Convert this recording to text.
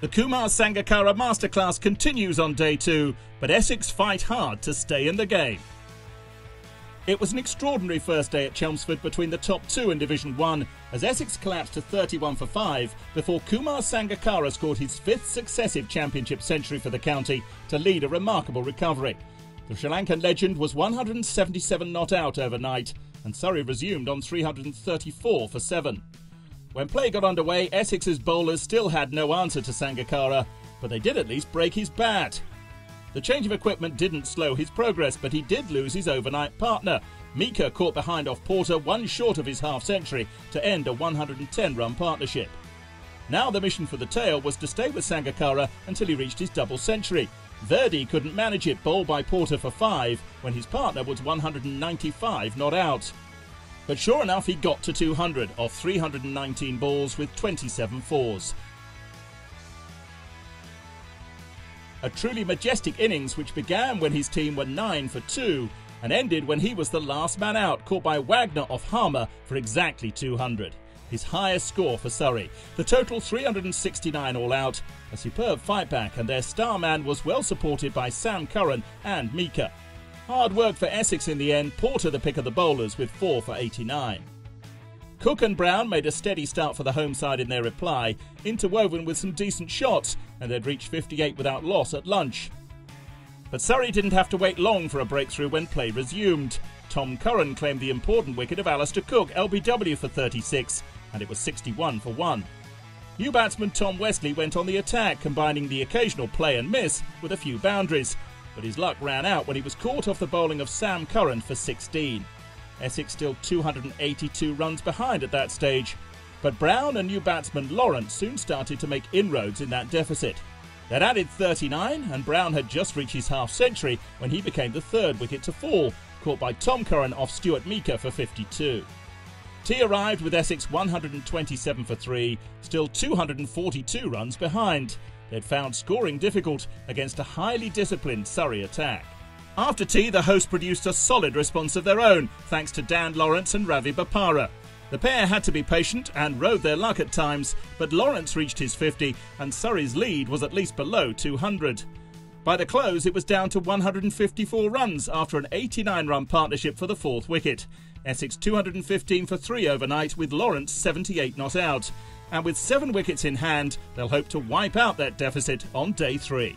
The Kumar Sangakkara Masterclass continues on day two, but Essex fight hard to stay in the game. It was an extraordinary first day at Chelmsford between the top two in Division 1 as Essex collapsed to 31 for 5 before Kumar Sangakkara scored his fifth successive championship century for the county to lead a remarkable recovery. The Sri Lankan legend was 177 not out overnight and Surrey resumed on 334 for 7. When play got underway, Essex's bowlers still had no answer to Sangakkara, but they did at least break his bat. The change of equipment didn't slow his progress, but he did lose his overnight partner. Meaker caught behind off Porter one short of his half century to end a 110 run partnership. Now the mission for the tail was to stay with Sangakkara until he reached his double century. Virdi couldn't manage it, bowled by Porter for five, when his partner was 195 not out. But sure enough, he got to 200 off 319 balls with 27 fours. A truly majestic innings which began when his team were 9 for 2 and ended when he was the last man out, caught by Wagner off Harmer for exactly 200. His highest score for Surrey. The total 369 all out. A superb fight back, and their star man was well supported by Sam Curran and Meaker. Hard work for Essex in the end, Porter the pick of the bowlers with 4 for 89. Cook and Browne made a steady start for the home side in their reply, interwoven with some decent shots, and they'd reached 58 without loss at lunch. But Surrey didn't have to wait long for a breakthrough when play resumed. Tom Curran claimed the important wicket of Alastair Cook, LBW for 36, and it was 61 for 1. New batsman Tom Westley went on the attack, combining the occasional play and miss with a few boundaries, but his luck ran out when he was caught off the bowling of Sam Curran for 16. Essex still 282 runs behind at that stage, but Browne and new batsman Lawrence soon started to make inroads in that deficit. They'd added 39, and Browne had just reached his half century when he became the third wicket to fall, caught by Tom Curran off Stuart Meaker for 52. Tea arrived with Essex 127 for 3, still 242 runs behind. They'd found scoring difficult against a highly disciplined Surrey attack. After tea, the hosts produced a solid response of their own, thanks to Dan Lawrence and Ravi Bopara. The pair had to be patient and rode their luck at times, but Lawrence reached his 50 and Surrey's lead was at least below 200. By the close, it was down to 154 runs after an 89 run partnership for the fourth wicket. Essex 215 for 3 overnight, with Lawrence 78 not out and with seven wickets in hand, they'll hope to wipe out that deficit on day three.